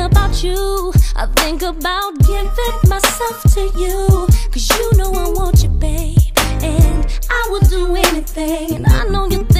about you. I think about giving myself to you. Cause you know I want you, babe. And I would do anything. And I know you.